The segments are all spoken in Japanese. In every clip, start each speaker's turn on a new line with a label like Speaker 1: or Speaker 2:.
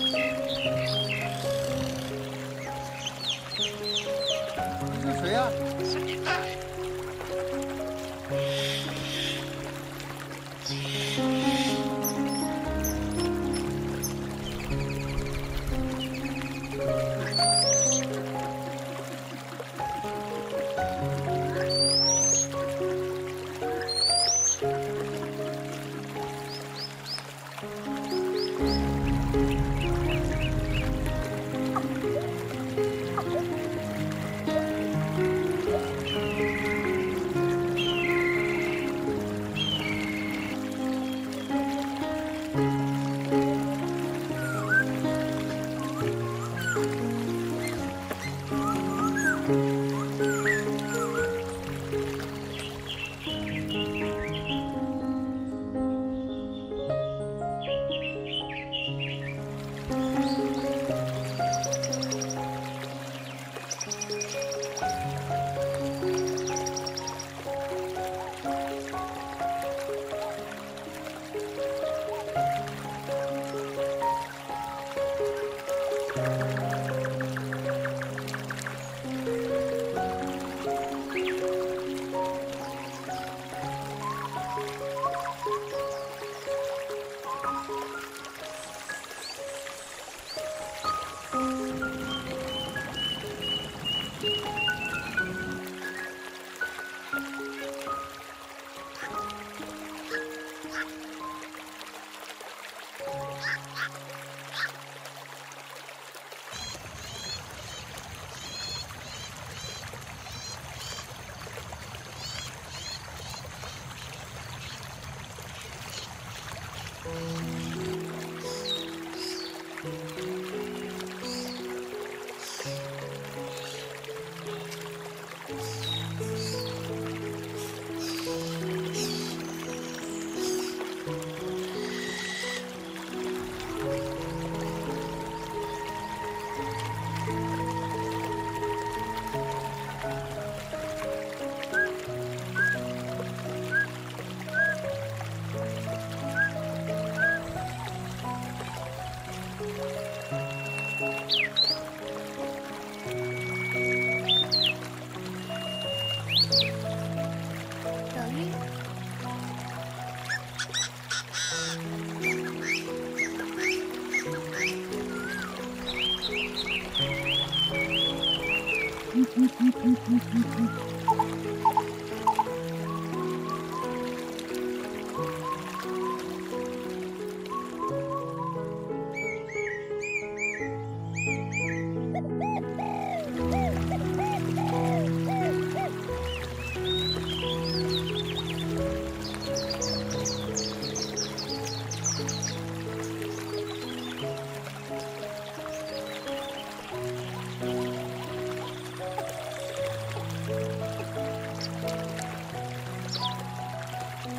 Speaker 1: Música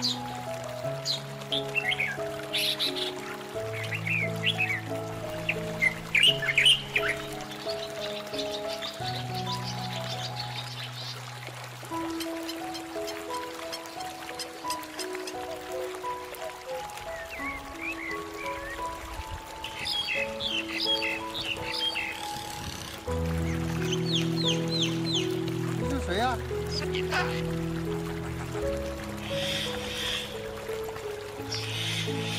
Speaker 1: Thank you. Thank you.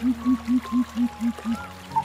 Speaker 1: ピンピンピンピンピンピン。